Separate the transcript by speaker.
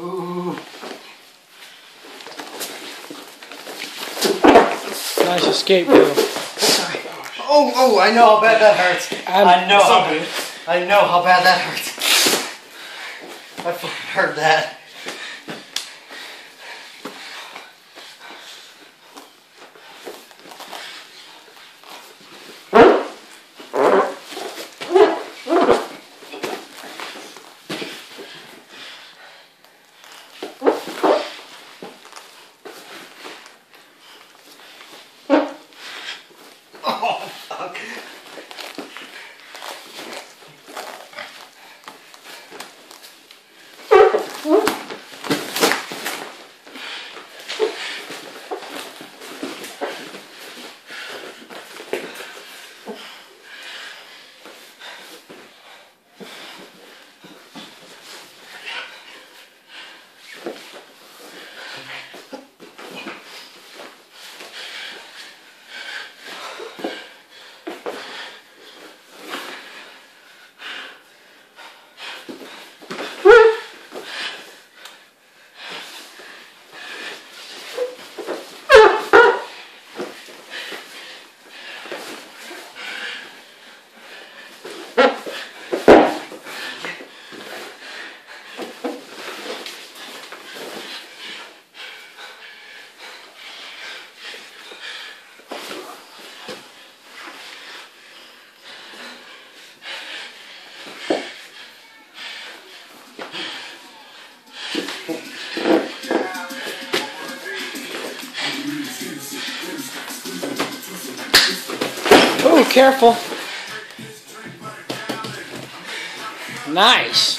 Speaker 1: Ooh.
Speaker 2: Nice escape.
Speaker 1: Sorry. Oh, oh, I know how bad that hurts.
Speaker 2: I'm
Speaker 1: I know how. I know how bad that hurts. I fucking heard that. Oh,
Speaker 2: Oh, careful. Nice.